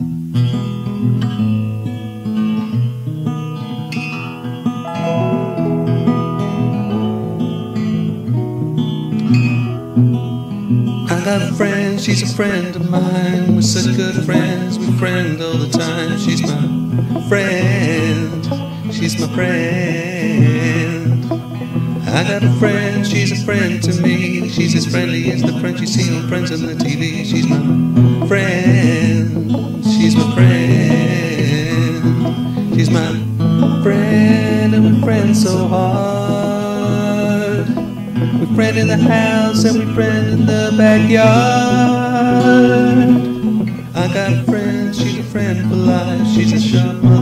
I got a friend, she's a friend of mine. We're such good friends, we friend all the time. She's my friend, she's my friend. I got a friend, she's a friend to me. She's as friendly as the friends you see on Friends on the TV. She's my hard. We friend in the house and we friend in the backyard. I got a friend, she's a friend for life. She's a sharp